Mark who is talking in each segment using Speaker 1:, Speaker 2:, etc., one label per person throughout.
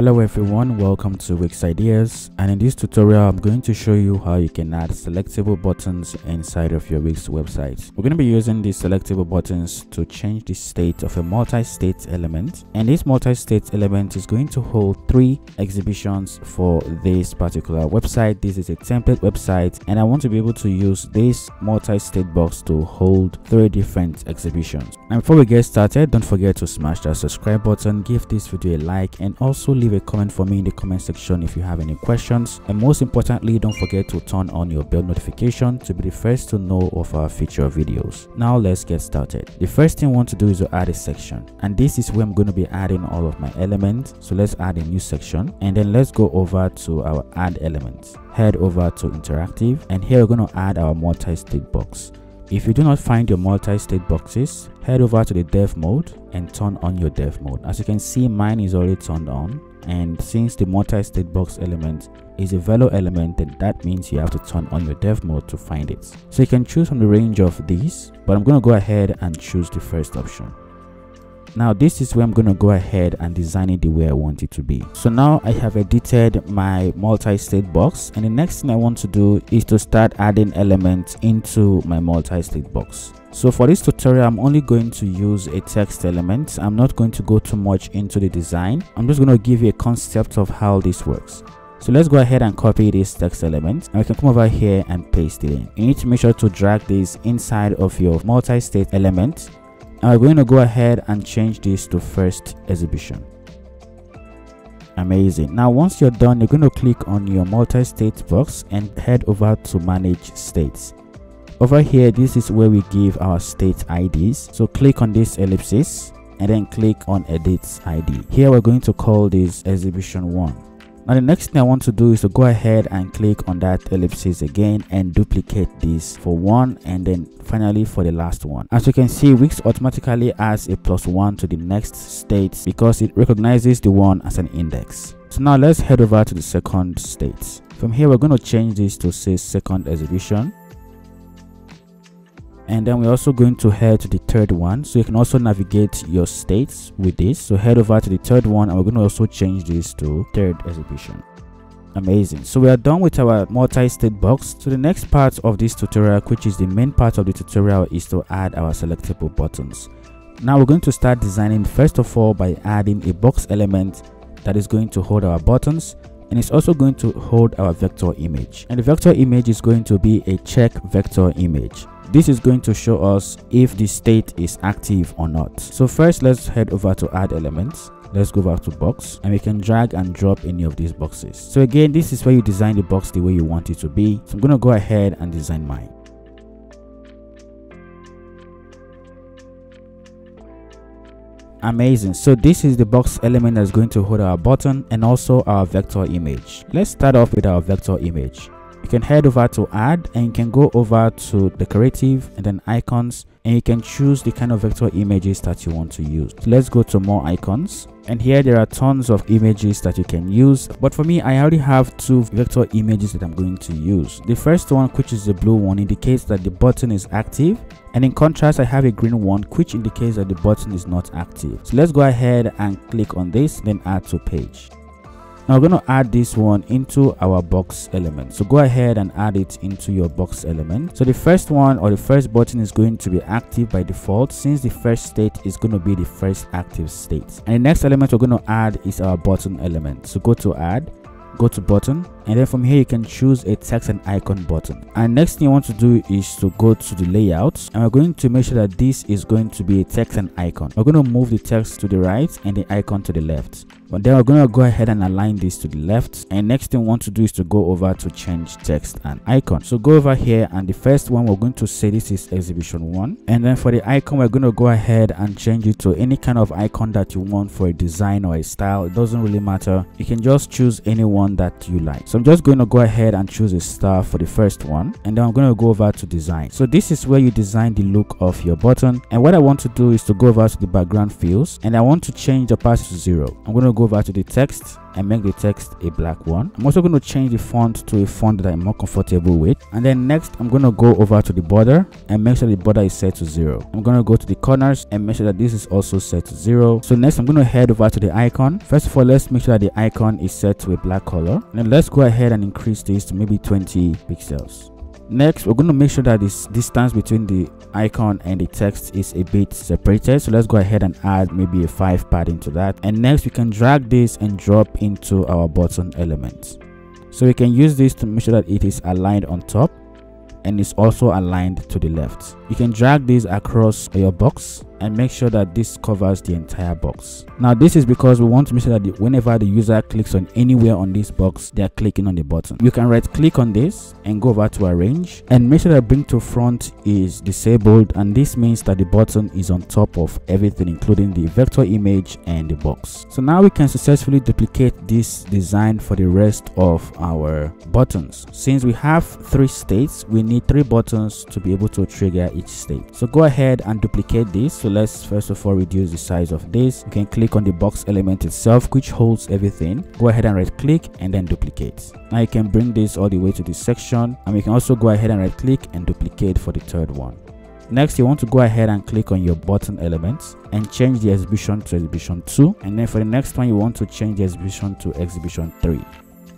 Speaker 1: Hello everyone, welcome to Wix Ideas and in this tutorial I'm going to show you how you can add selectable buttons inside of your Wix website. We're going to be using these selectable buttons to change the state of a multi-state element and this multi-state element is going to hold three exhibitions for this particular website. This is a template website and I want to be able to use this multi-state box to hold three different exhibitions. And before we get started, don't forget to smash that subscribe button, give this video a like and also leave a comment for me in the comment section if you have any questions. And most importantly don't forget to turn on your bell notification to be the first to know of our future videos. Now let's get started. The first thing i want to do is to add a section. And this is where i'm going to be adding all of my elements. So let's add a new section. And then let's go over to our add elements. Head over to interactive. And here we're going to add our multi-state box. If you do not find your multi-state boxes head over to the dev mode and turn on your dev mode. As you can see mine is already turned on and since the multi-state box element is a velo element then that means you have to turn on your dev mode to find it. So you can choose from the range of these but i'm going to go ahead and choose the first option now this is where i'm going to go ahead and design it the way i want it to be. So now i have edited my multi-state box and the next thing i want to do is to start adding elements into my multi-state box. So for this tutorial i'm only going to use a text element. I'm not going to go too much into the design. I'm just going to give you a concept of how this works. So let's go ahead and copy this text element. And we can come over here and paste it in. You need to make sure to drag this inside of your multi-state element and we're going to go ahead and change this to first exhibition? Amazing. Now once you're done you're going to click on your multi-state box and head over to manage states. Over here this is where we give our state ids so click on this ellipsis and then click on edit id here we're going to call this exhibition 1 now the next thing I want to do is to go ahead and click on that ellipsis again and duplicate this for one and then finally for the last one. As you can see Wix automatically adds a plus one to the next state because it recognizes the one as an index. So now let's head over to the second state. From here we're going to change this to say second exhibition and then we're also going to head to the third one. So you can also navigate your states with this. So head over to the third one and we're going to also change this to third exhibition. Amazing. So we are done with our multi-state box. So the next part of this tutorial which is the main part of the tutorial is to add our selectable buttons. Now we're going to start designing first of all by adding a box element that is going to hold our buttons and it's also going to hold our vector image. And the vector image is going to be a check vector image this is going to show us if the state is active or not. So first let's head over to add elements. Let's go back to box and we can drag and drop any of these boxes. So again this is where you design the box the way you want it to be. So i'm going to go ahead and design mine. Amazing. So this is the box element that's going to hold our button and also our vector image. Let's start off with our vector image can head over to add and you can go over to decorative and then icons and you can choose the kind of vector images that you want to use. Let's go to more icons. And here there are tons of images that you can use but for me i already have two vector images that i'm going to use. The first one which is the blue one indicates that the button is active and in contrast i have a green one which indicates that the button is not active. So let's go ahead and click on this then add to page now we're going to add this one into our box element. So go ahead and add it into your box element. So the first one or the first button is going to be active by default since the first state is going to be the first active state. And the next element we're going to add is our button element. So go to add go to button and then from here you can choose a text and icon button. And next thing you want to do is to go to the layout and we're going to make sure that this is going to be a text and icon. We're going to move the text to the right and the icon to the left but then we're going to go ahead and align this to the left. And next thing we want to do is to go over to change text and icon. So go over here and the first one we're going to say this is exhibition one. And then for the icon we're going to go ahead and change it to any kind of icon that you want for a design or a style. It doesn't really matter. You can just choose any one that you like. So i'm just going to go ahead and choose a star for the first one. And then i'm going to go over to design. So this is where you design the look of your button. And what i want to do is to go over to the background fields. And i want to change the opacity to zero. I'm going to go over to the text and make the text a black one. I'm also going to change the font to a font that I'm more comfortable with. And then next, I'm going to go over to the border and make sure the border is set to zero. I'm going to go to the corners and make sure that this is also set to zero. So next, I'm going to head over to the icon. First of all, let's make sure that the icon is set to a black color. And then let's go ahead and increase this to maybe 20 pixels. Next, we're going to make sure that this distance between the icon and the text is a bit separated. So let's go ahead and add maybe a 5 padding to that. And next, we can drag this and drop into our button element. So we can use this to make sure that it is aligned on top and is also aligned to the left. You can drag this across your box and make sure that this covers the entire box. Now this is because we want to make sure that whenever the user clicks on anywhere on this box, they are clicking on the button. You can right click on this and go over to arrange and make sure that bring to front is disabled and this means that the button is on top of everything including the vector image and the box. So now we can successfully duplicate this design for the rest of our buttons. Since we have three states, we need three buttons to be able to trigger each state. So go ahead and duplicate this. So let's first of all reduce the size of this. You can click on the box element itself which holds everything. Go ahead and right click and then duplicate. Now you can bring this all the way to this section and we can also go ahead and right click and duplicate for the third one. Next you want to go ahead and click on your button elements and change the exhibition to exhibition 2 and then for the next one you want to change the exhibition to exhibition 3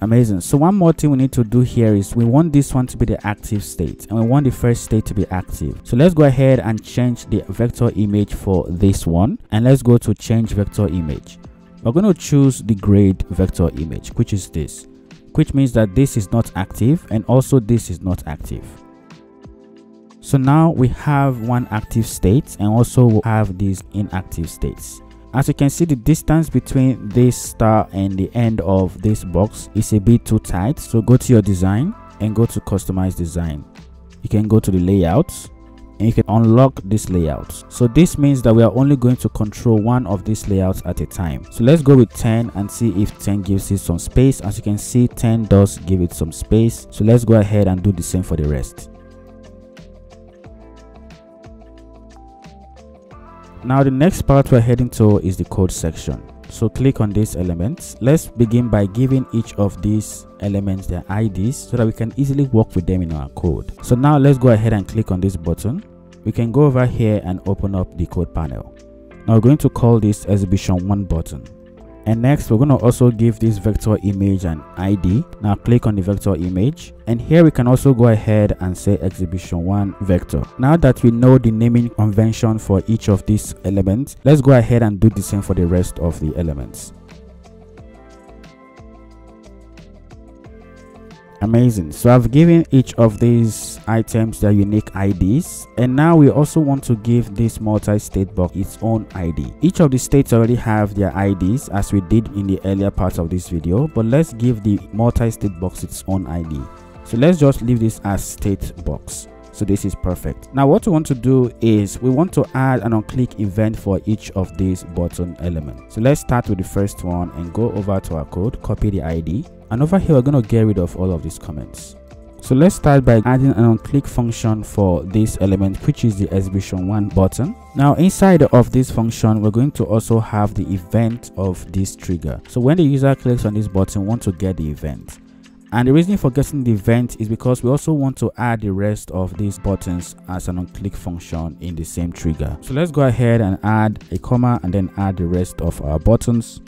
Speaker 1: amazing. So one more thing we need to do here is we want this one to be the active state and we want the first state to be active. So let's go ahead and change the vector image for this one and let's go to change vector image. We're going to choose the grade vector image which is this which means that this is not active and also this is not active. So now we have one active state and also we have these inactive states as you can see the distance between this star and the end of this box is a bit too tight. So go to your design and go to customize design. You can go to the layouts and you can unlock this layout. So this means that we are only going to control one of these layouts at a time. So let's go with 10 and see if 10 gives it some space. As you can see 10 does give it some space. So let's go ahead and do the same for the rest Now the next part we're heading to is the code section. So click on these elements. Let's begin by giving each of these elements their IDs so that we can easily work with them in our code. So now let's go ahead and click on this button. We can go over here and open up the code panel. Now we're going to call this exhibition 1 button and next we're going to also give this vector image an id now click on the vector image. And here we can also go ahead and say exhibition 1 vector. Now that we know the naming convention for each of these elements let's go ahead and do the same for the rest of the elements amazing. So i've given each of these items their unique ids and now we also want to give this multi-state box its own id each of the states already have their ids as we did in the earlier parts of this video. But let's give the multi-state box its own id so let's just leave this as state box so this is perfect. Now what we want to do is we want to add an on-click event for each of these button elements. So let's start with the first one and go over to our code copy the id and over here we're going to get rid of all of these comments. So let's start by adding an on-click function for this element which is the exhibition 1 button. Now inside of this function we're going to also have the event of this trigger. So when the user clicks on this button we want to get the event and the reason for getting the event is because we also want to add the rest of these buttons as an on-click function in the same trigger so let's go ahead and add a comma and then add the rest of our buttons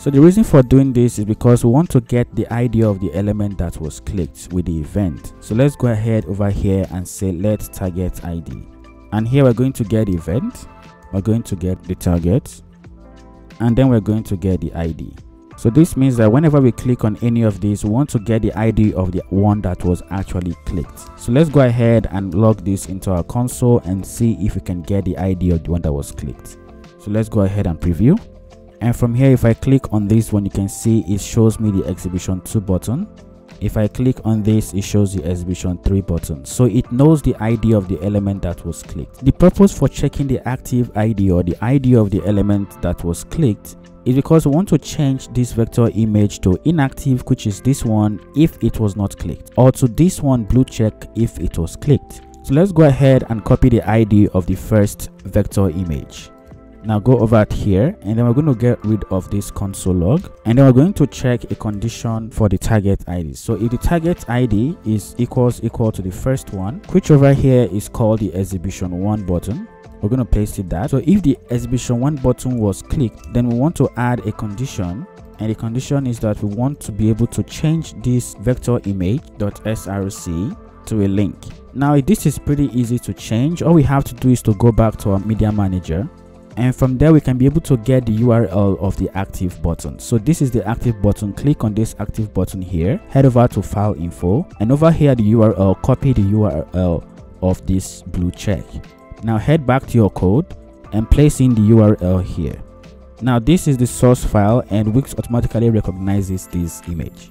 Speaker 1: So the reason for doing this is because we want to get the idea of the element that was clicked with the event. So let's go ahead over here and say let target ID. And here we're going to get event, we're going to get the target, and then we're going to get the ID. So this means that whenever we click on any of these, we want to get the ID of the one that was actually clicked. So let's go ahead and log this into our console and see if we can get the ID of the one that was clicked. So let's go ahead and preview and from here if i click on this one you can see it shows me the exhibition 2 button if i click on this it shows the exhibition 3 button so it knows the id of the element that was clicked. The purpose for checking the active id or the id of the element that was clicked is because we want to change this vector image to inactive which is this one if it was not clicked. Or to this one blue check if it was clicked. So let's go ahead and copy the id of the first vector image now go over here and then we're going to get rid of this console log and then we're going to check a condition for the target id so if the target id is equals equal to the first one which over here is called the exhibition 1 button we're going to paste it that. So if the exhibition 1 button was clicked then we want to add a condition and the condition is that we want to be able to change this vector image.src to a link. Now this is pretty easy to change. All we have to do is to go back to our media manager and from there we can be able to get the url of the active button. So this is the active button. Click on this active button here. Head over to file info. And over here the url copy the url of this blue check. Now head back to your code and place in the url here. Now this is the source file and wix automatically recognizes this image.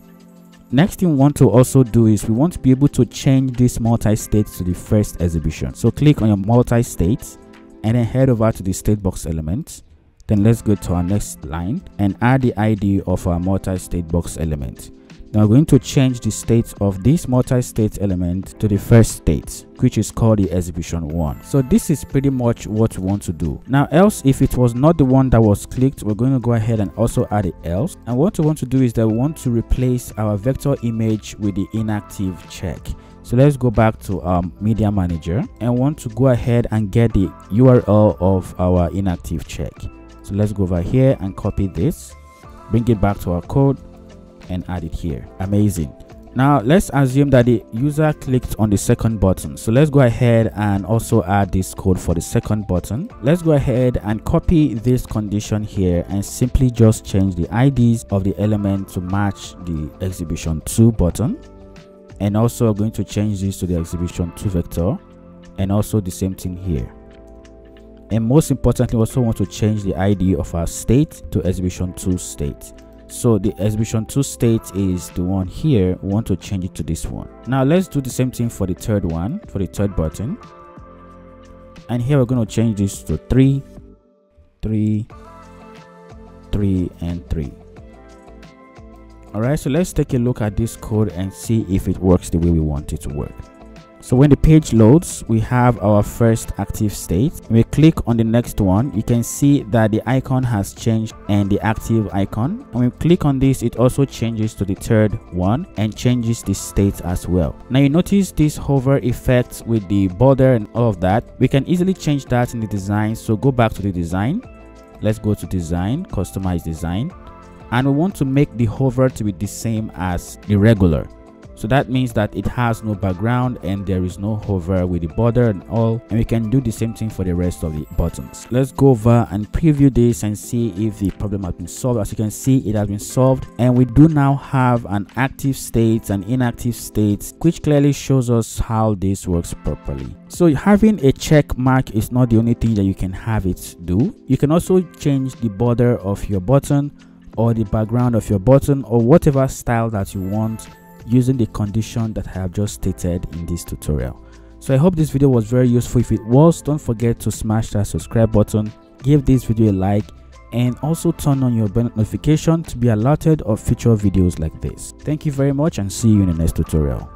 Speaker 1: Next thing we want to also do is we want to be able to change this multi-state to the first exhibition. So click on your multi-state and then head over to the state box element then let's go to our next line and add the id of our multi-state box element. Now we're going to change the state of this multi-state element to the first state which is called the exhibition 1 so this is pretty much what we want to do. Now else if it was not the one that was clicked we're going to go ahead and also add it else. And what we want to do is that we want to replace our vector image with the inactive check so let's go back to our media manager and want to go ahead and get the url of our inactive check. So let's go over here and copy this bring it back to our code and add it here. Amazing. Now let's assume that the user clicked on the second button. So let's go ahead and also add this code for the second button. Let's go ahead and copy this condition here and simply just change the ids of the element to match the exhibition 2 button and also going to change this to the exhibition 2 vector and also the same thing here. And most importantly also want to change the id of our state to exhibition 2 state. So the exhibition 2 state is the one here. We want to change it to this one. Now let's do the same thing for the third one for the third button. And here we're going to change this to 3 3 3 and 3 all right so let's take a look at this code and see if it works the way we want it to work. So when the page loads we have our first active state. We click on the next one you can see that the icon has changed and the active icon. And we click on this it also changes to the third one and changes the state as well. Now you notice this hover effect with the border and all of that. We can easily change that in the design. So go back to the design. Let's go to design customize design and we want to make the hover to be the same as the regular. So that means that it has no background and there is no hover with the border and all. And we can do the same thing for the rest of the buttons. Let's go over and preview this and see if the problem has been solved. As you can see it has been solved. And we do now have an active state and inactive state which clearly shows us how this works properly. So having a check mark is not the only thing that you can have it do. You can also change the border of your button or the background of your button or whatever style that you want using the condition that I have just stated in this tutorial. So I hope this video was very useful. If it was, don't forget to smash that subscribe button, give this video a like, and also turn on your bell notification to be alerted of future videos like this. Thank you very much and see you in the next tutorial.